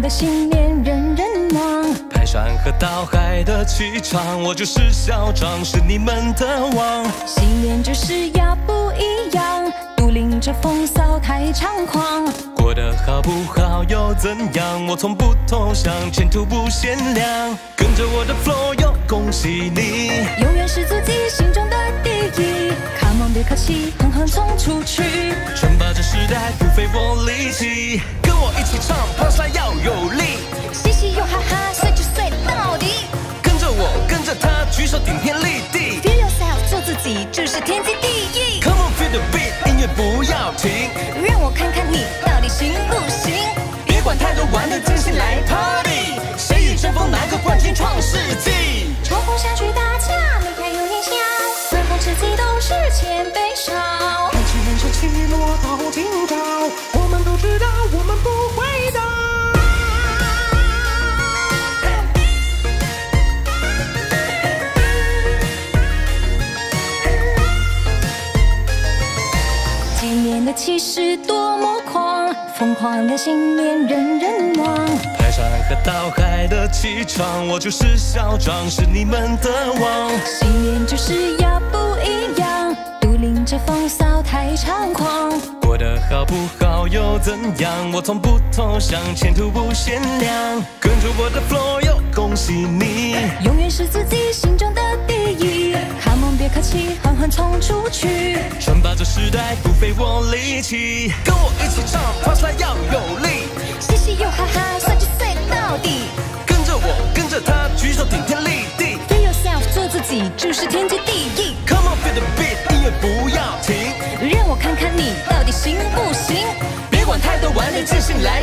的信念人人忘。排山和倒海的气场，我就是校长，是你们的王。信念就是要不一样，独领着风骚太猖狂。过得好不好又怎样？我从不投降，前途不限量。跟着我的 flow，哟，恭喜你，永远是自己心中的第一。Come on，别客气，狠狠冲出去。称霸这时代不费我力气，己，这是天经地义。Come on feel the beat，音乐不要停，让我看看你到底行不行。别管太多，玩的尽兴来 party。谁与争锋，拿个冠军创世纪？冲锋下去打架，你还有点小。最后吃鸡都是前辈少。看起人生起落到今朝，气势多么狂，疯狂的信念人人忘。排山和倒海的气场，我就是校长，是你们的王。信念就是要不一样，独领着风骚太猖狂。过得好不好又怎样？我从不投降，前途不限量。跟着我的 flow，哟，恭喜你，永远是自己心中的第一。出去。穿吧这时代不费我力气，跟我一起唱，跑起来要有力。嘻嘻又哈哈，碎就碎到底。跟着我，跟着他，举手顶天立地。Be yourself，做自己，就是天经地义。Come on feel the beat，音乐不要停，让我看看你到底行不行。别管太多，玩的尽兴来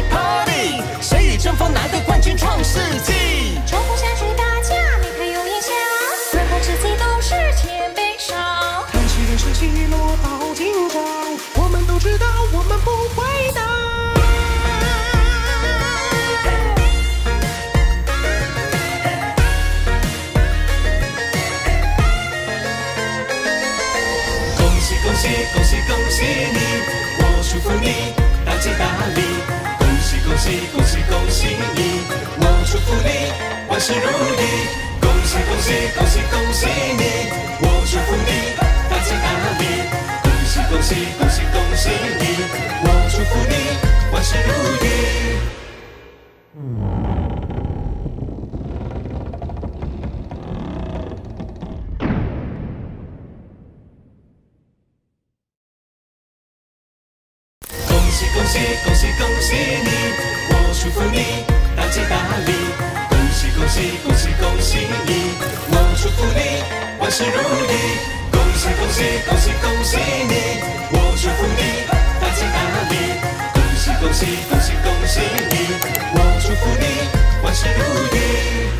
恭喜恭喜你，我祝福你大吉大利。恭喜恭喜恭喜恭喜你，我祝福你万事如意。恭喜恭喜恭喜恭喜你，我祝福你大吉大利。恭喜恭喜恭喜恭喜恭喜恭喜你，我祝福你大吉大利。恭喜恭喜恭喜恭喜你，我祝福你万事如意。恭喜恭喜恭喜恭喜你，我祝福你大吉大利。恭喜恭喜恭喜恭喜你，我祝福你万事如意。